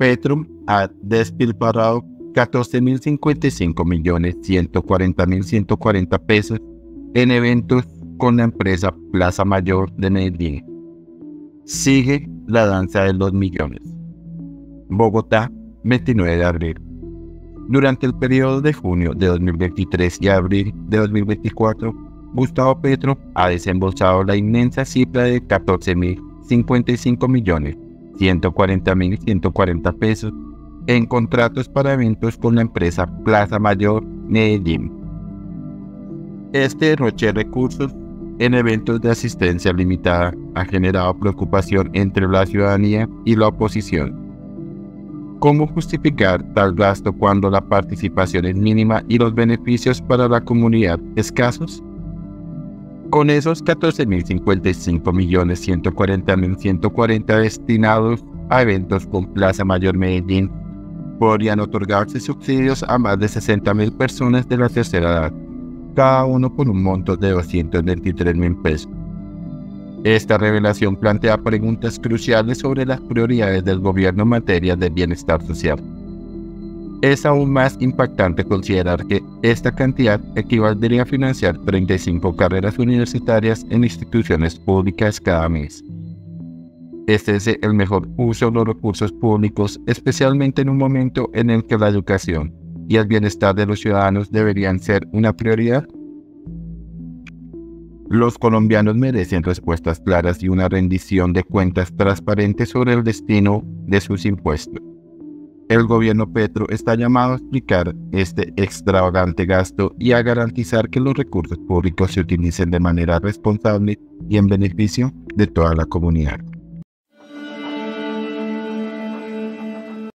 Petro ha despilfarrado 14.055.140.140 pesos en eventos con la empresa Plaza Mayor de Medellín. Sigue la danza de los millones. Bogotá, 29 de abril. Durante el periodo de junio de 2023 y abril de 2024, Gustavo Petro ha desembolsado la inmensa cifra de 14.055 millones 140.140 pesos en contratos para eventos con la empresa Plaza Mayor Medellín. Este derroche de recursos en eventos de asistencia limitada ha generado preocupación entre la ciudadanía y la oposición. ¿Cómo justificar tal gasto cuando la participación es mínima y los beneficios para la comunidad escasos? Con esos 14.055.140.140 destinados a eventos con Plaza Mayor Medellín, podrían otorgarse subsidios a más de 60.000 personas de la tercera edad, cada uno por un monto de 223.000 pesos. Esta revelación plantea preguntas cruciales sobre las prioridades del gobierno en materia de bienestar social. Es aún más impactante considerar que esta cantidad equivaldría a financiar 35 carreras universitarias en instituciones públicas cada mes. Este es el mejor uso de los recursos públicos, especialmente en un momento en el que la educación y el bienestar de los ciudadanos deberían ser una prioridad. Los colombianos merecen respuestas claras y una rendición de cuentas transparentes sobre el destino de sus impuestos. El gobierno Petro está llamado a explicar este extravagante gasto y a garantizar que los recursos públicos se utilicen de manera responsable y en beneficio de toda la comunidad.